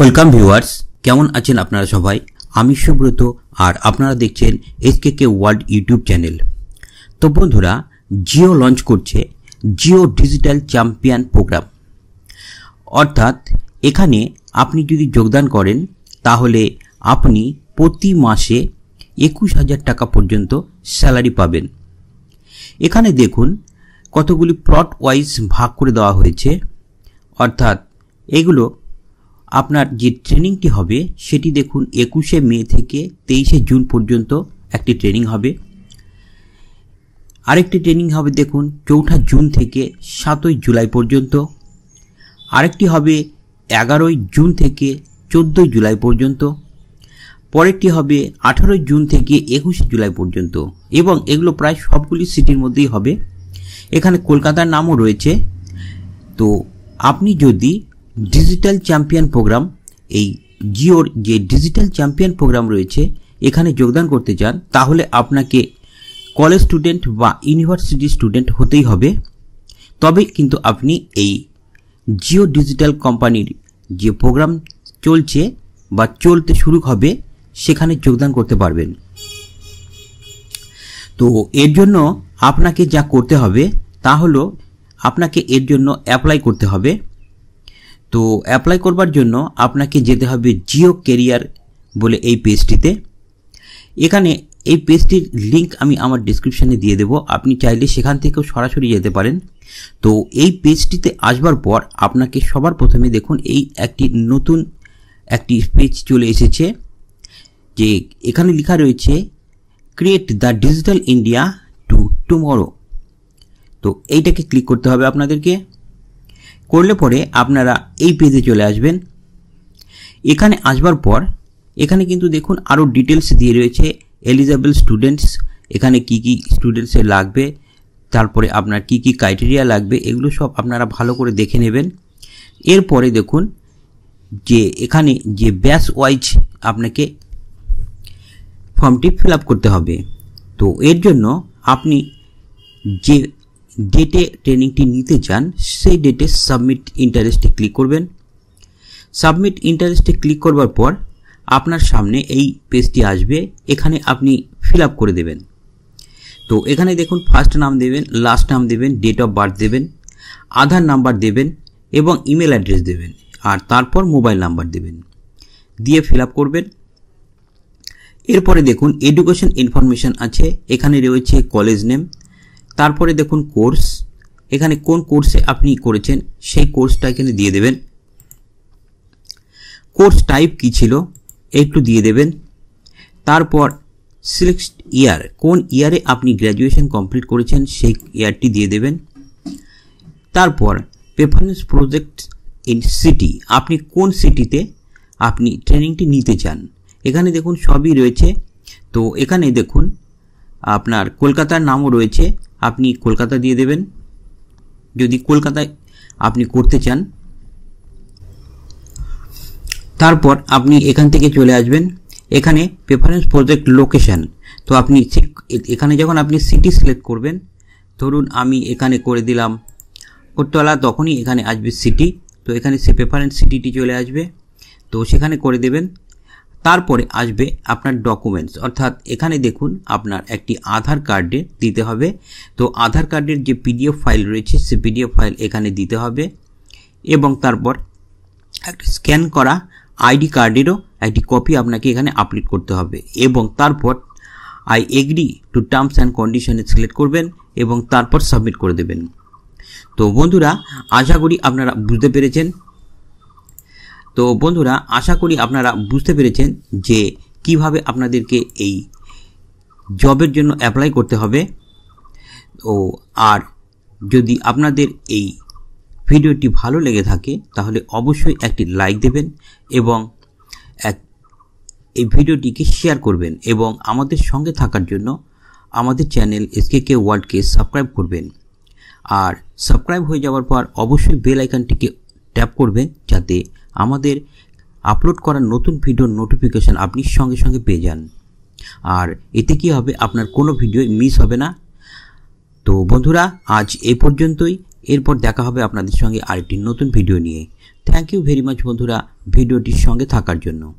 Welcome viewers কেমন আছেন আপনারা সবাই? আমি সুব্রত, আর আপনারা দেখছেন SK K world YouTube channel. তো বন্ধুরা, জিও লঞ্চ করছে জিও ডিজিটাল চ্যাম্পিয়ন প্রোগ্রাম। অর্থাৎ, এখানে আপনি যদি যোগদান করেন, তাহলে আপনি প্রতি মাসে একুশ হাজার টাকা পর্যন্ত স্যালারি পাবেন। এখানে দেখুন, কতগুলি প্লট ওয়াইজ ভাগ করে দেওয়া হয়েছে। অর্থাৎ, এগুলো আপনার যে ট্রেনিংটি হবে, সেটি দেখুন একুশে মে থেকে তেইশে জুন পর্যন্ত একটি ট্রেনিং হবে। আরেকটি ট্রেনিং হবে দেখুন চৌঠা জুন থেকে সাতই জুলাই পর্যন্ত। আরেকটি হবে এগারোই জুন থেকে চোদ্দোই জুলাই পর্যন্ত। পরেরটি হবে আঠারোই জুন থেকে একুশে জুলাই পর্যন্ত। এবং এগুলো প্রায় সবগুলি সিটির মধ্যেই হবে। এখানে কলকাতার নামও রয়েছে। তো আপনি যদি ডিজিটাল চ্যাম্পিয়ন প্রোগ্রাম, এই জিওর যে ডিজিটাল চ্যাম্পিয়ন প্রোগ্রাম রয়েছে, এখানে যোগদান করতে চান, তাহলে আপনাকে কলেজ স্টুডেন্ট বা ইউনিভার্সিটি স্টুডেন্ট হতেই হবে। তবে কিন্তু আপনি এই জিও ডিজিটাল কোম্পানির যে প্রোগ্রাম চলছে বা চলতে শুরু হবে, সেখানে যোগদান করতে পারবেন। তো এর জন্য আপনাকে যা করতে হবে, তা হলো আপনাকে এর জন্য অ্যাপ্লাই করতে হবে। তো অ্যাপ্লাই করবার জন্য আপনাকে যেতে হবে জিও কেরিয়ার বলে এই পেজটিতে এখানে এই পেজটির লিঙ্ক আমি আমার ডিসক্রিপশানে দিয়ে দেবো। আপনি চাইলে সেখান থেকেও সরাসরি যেতে পারেন। তো এই পেজটিতে আসবার পর আপনাকে সবার প্রথমে দেখুন, এই একটি নতুন একটি পেজ চলে এসেছে, যে এখানে লেখা রয়েছে create the digital India to tomorrow তো এইটাকে ক্লিক করতে হবে আপনাদেরকে। করলে পরে আপনারা এই পেজে চলে আসবেন। এখানে আসবার পর, এখানে কিন্তু দেখুন আরও ডিটেলস দিয়ে রয়েছে এলিজেবল স্টুডেন্টস এখানে কি কি স্টুডেন্টসের লাগবে, তারপরে আপনার কি কি ক্রাইটেরিয়া লাগবে, এগুলো সব আপনারা ভালো করে দেখে নেবেন। এরপরে দেখুন যে এখানে যে ব্যাস ওয়াইজ আপনাকে ফর্মটি ফিল করতে হবে। তো এর জন্য আপনি যে ডেটে ট্রেনিংটি নিতে চান, সেই ডেটে সাবমিট ইন্টারেস্টে ক্লিক করবেন। সাবমিট ইন্টারেস্টে ক্লিক করবার পর আপনার সামনে এই পেজটি আসবে, এখানে আপনি ফিল করে দেবেন। তো এখানে দেখুন ফার্স্ট নাম দেবেন লাস্ট নাম দেবেন ডেট অফ বার্থ দেবেন আধার নাম্বার দেবেন এবং ইমেল অ্যাড্রেস দেবেন, আর তারপর মোবাইল নাম্বার দেবেন। দিয়ে ফিল করবেন। এরপরে দেখুন এডুকেশন ইনফরমেশন আছে, এখানে রয়েছে কলেজ নেম তারপরে দেখুন কোর্স। এখানে কোন কোর্সে আপনি করেছেন, সেই কোর্সটা এখানে দিয়ে দেবেন। কোর্স টাইপ কি ছিল, একটু দিয়ে দেবেন। তারপর সিলেক্ট ইয়ার, কোন ইয়ারে আপনি গ্র্যাজুয়েশন কমপ্লিট করেছেন, সেই ইয়ারটি দিয়ে দেবেন। তারপর প্রেফারেন্স প্রজেক্ট ইন সিটি আপনি কোন সিটিতে আপনি ট্রেনিংটি নিতে চান। এখানে দেখুন সবই রয়েছে। তো এখানে দেখুন, আপনার কলকাতার নামও রয়েছে। আপনি কলকাতা দিয়ে দেবেন। যদি কলকাতায় আপনি করতে চান, তারপর আপনি এখান থেকে চলে আসবেন। এখানে প্রেফারেন্স প্রজেক্ট লোকেশান তো আপনি এখানে যখন আপনি সিটি সিলেক্ট করবেন, ধরুন আমি এখানে করে দিলাম কোটতলা তখনই এখানে আসবে সিটি তো এখানে সে প্রেফারেন্স সিটিটি চলে আসবে। তো সেখানে করে দেবেন। তারপরে আসবে আপনার ডকুমেন্টস অর্থাৎ এখানে দেখুন, আপনার একটি আধার কার্ডে দিতে হবে। তো আধার কার্ডের যে পিডিএফ ফাইল রয়েছে, সে পিডিএফ ফাইল এখানে দিতে হবে। এবং তারপর একটা স্ক্যান করা আইডি কার্ডেরও একটি কপি আপনাকে এখানে আপলোড করতে হবে। এবং তারপর I agree to terms and কন্ডিশনে সিলেক্ট করবেন এবং তারপর সাবমিট করে দেবেন। তো বন্ধুরা, আশা করি আপনারা বুঝতে পেরেছেন। তো বন্ধুরা, আশা করি আপনারা বুঝতে পেরেছেন যে কীভাবে আপনাদেরকে এই জবের জন্য অ্যাপ্লাই করতে হবে। ও, আর যদি আপনাদের এই ভিডিওটি ভালো লেগে থাকে, তাহলে অবশ্যই একটি লাইক দেবেন এবং এক, এই ভিডিওটিকে শেয়ার করবেন এবং আমাদের সঙ্গে থাকার জন্য আমাদের চ্যানেল এসকে কে ওয়ার্ল্ডকে সাবস্ক্রাইব করবেন। আর সাবস্ক্রাইব হয়ে যাওয়ার পর অবশ্যই বেল আইকনটিকে ট্যাপ করবেন যাতে আমাদের আপলোড করা নতুন ভিডিওর নোটিফিকেশান আপনি সঙ্গে সঙ্গে পেয়ে যান। আর এতে কি হবে? আপনার কোনো ভিডিও মিস হবে না। তো বন্ধুরা, আজ এ পর্যন্তই। এরপর দেখা হবে আপনাদের সঙ্গে আরেকটি নতুন ভিডিও নিয়ে। থ্যাংক ইউ ভেরি মাচ বন্ধুরা ভিডিওটির সঙ্গে থাকার জন্য।